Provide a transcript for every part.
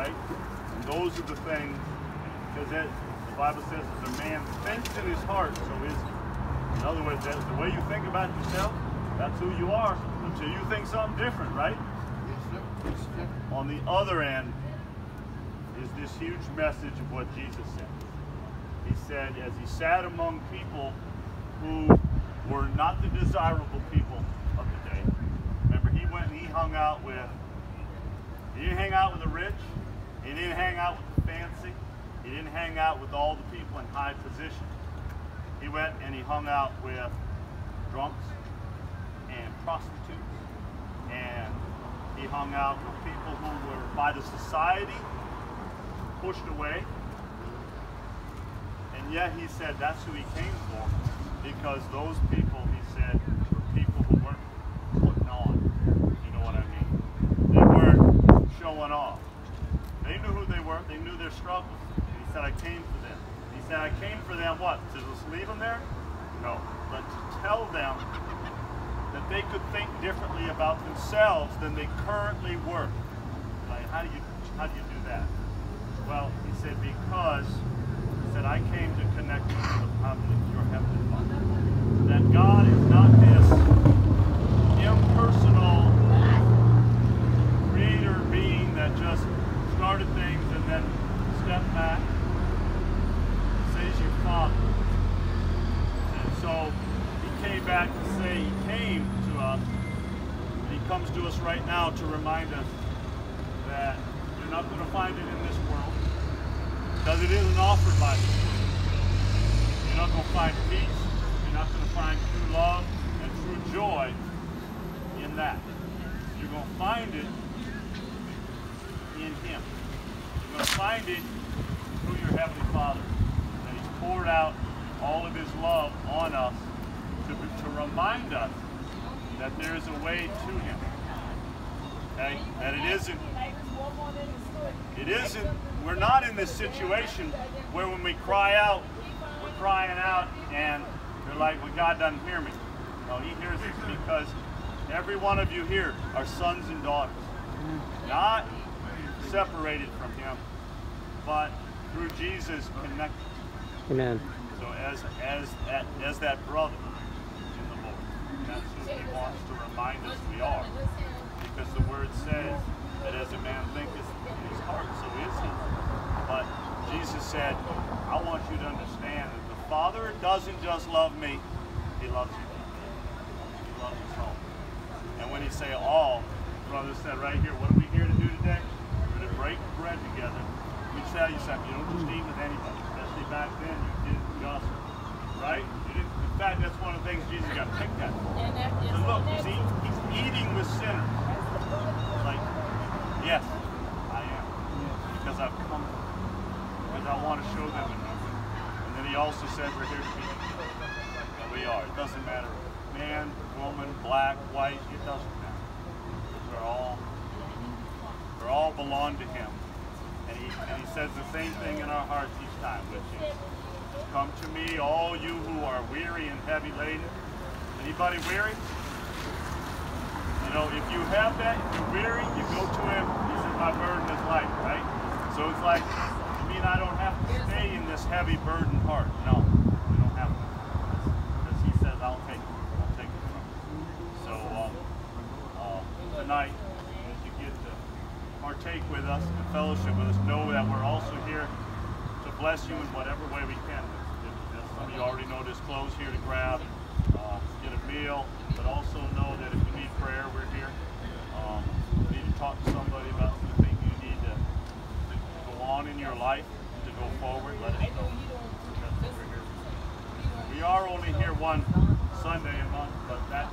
right? And those are the things, because the Bible says, as a man thinks in his heart, so is he. In other words, that's the way you think about yourself, that's who you are until you think something different, right? Yes, sir. On the other end is this huge message of what Jesus said. He said, as he sat among people who were not the desirable people of the day. Remember, he went and he hung out with, didn't hang out with the rich, he didn't hang out with the fancy, he didn't hang out with all the people in high position. He went and he hung out with drunks and prostitutes, and he hung out with people who were by the society pushed away. And yet he said that's who he came for because those people, he said, were people who weren't putting on. You know what I mean? They weren't showing off. They knew who they were. They knew their struggles. And he said, I came for them. He said, I came for them what? To just leave them there? No. But to tell them that they could think differently about themselves than they currently were. Like, how do you how do you do that? Well, he said, because he said, I came to connect you the, your heavenly Father. That God is not this impersonal creator being that just started things and then stepped back. Says your Father. And so back to say he came to us. And he comes to us right now to remind us that you're not going to find it in this world because it isn't offered by this world. You're not going to find peace. You're not going to find true love and true joy in that. You're going to find it in Him. You're going to find it through your Heavenly Father. That He's poured out all of His love on us to, to remind us that there is a way to Him. Okay? That it isn't it isn't, we're not in this situation where when we cry out, we're crying out and they're like, well, God doesn't hear me. No, He hears us because every one of you here are sons and daughters. Not separated from Him, but through Jesus connected. Amen. So as, as, as that brother who He wants to remind us we are. Because the Word says that as a man thinketh in his heart, so is he. But Jesus said, I want you to understand that the Father doesn't just love me, he loves you. He loves us all. And when he say all, brother said right here, what are we here to do today? We're to break bread together. Let me tell you something, you don't just eat with anybody, especially back then, you didn't just, right? You in fact, that's one of the things Jesus got picked at. So look, he's, eat, he's eating with sinners. Like, yes, I am. Because I've come, because I want to show them another. And then he also said we're here to be and we are. It doesn't matter. Man, woman, black, white, it doesn't matter. We're all, we're all belong to him. And he, and he says the same thing in our hearts each time, which is, come to me, all you who are weary and heavy laden. Anybody weary? You know, if you have that, you're weary, you go to him, he says, my burden is light, right? So it's like, I mean, I don't have to stay in this heavy burden heart. No, you don't have to. Because he says, I'll take it. I'll take it from you. So um, uh, tonight, as you get to partake with us and fellowship with us, know that we're also here to bless you in whatever way we can. If, if some of you already know there's clothes here to grab, uh, get a meal, but also know that if you need prayer, we're here. Um, you need to talk to somebody about something you need to, to go on in your life, to go forward, let us know. We are only here one Sunday a month, but that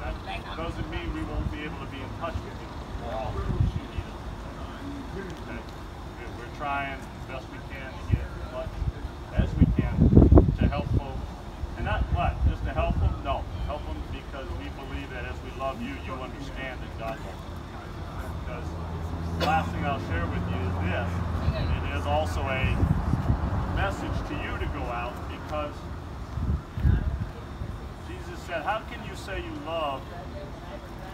that doesn't mean we won't be able to be in touch with you? We're- trying best we can to get as much as we can to help folks. And not what? Just to help them? No. Help them because we believe that as we love you, you understand that God loves you. Because the last thing I'll share with you is this, and it is also a message to you to go out because Jesus said, How can you say you love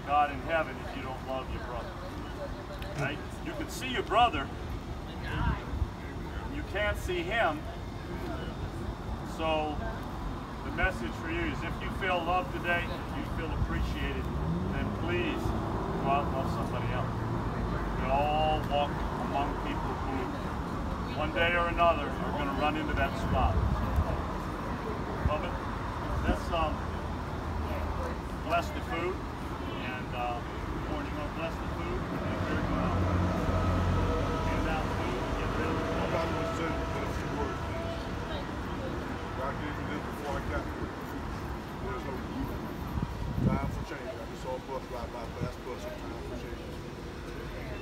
God in heaven if you don't love your brother? Right? You can see your brother. You can't see him. So the message for you is if you feel loved today, if you feel appreciated, then please go out and love somebody else. We all walk among people who one day or another are going to run into that spot. Beloved, let's um, bless the food and uh, Warren, you want to bless the food? And we're going to hand out food and get rid of it. Nobody was saying but a few words, please. God gave me this before I got here. There's no time for fast bus, and time for.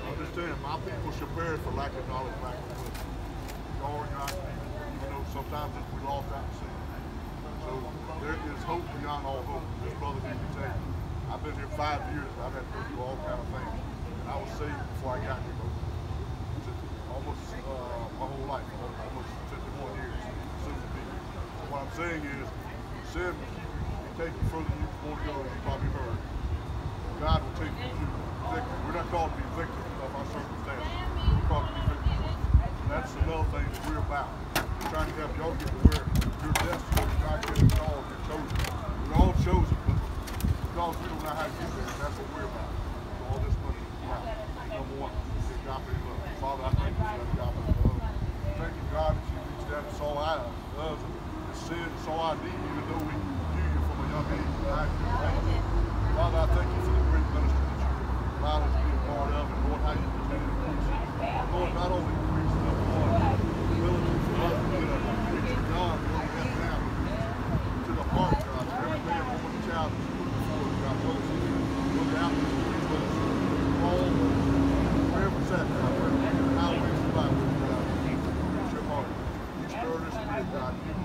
Understand, my people should perish for lack of knowledge, lack of wisdom. Y'all even though sometimes we lost out sea. So there is hope beyond all hope. This brother to tell you. I've been here five years. I've had to through all kind of things. And I was saved before I got here. Almost uh, my whole life, almost 51 years. So what I'm saying is, sin you, take you further than you want to go, you probably heard. God will take you to victory. We're not called to be victims of our circumstances. We're called to be victims. And that's another thing that we're about. We're trying to help y'all get to where your destiny, God gives you called, you're chosen. We're all chosen, but because we don't know how to get there, that's what we're about. So all this money is about. Number one, is God be love. Father, I thank you for God be love. Thank you, God, that you reached out and saw us and sin and saw our need, even though and I and we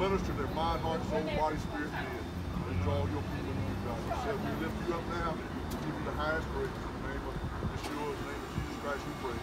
minister their mind, heart, soul, body, spirit, and your people God. Said we lift you up now, we give you the highest praise in the name of Yeshua, in the name of Jesus Christ, we pray.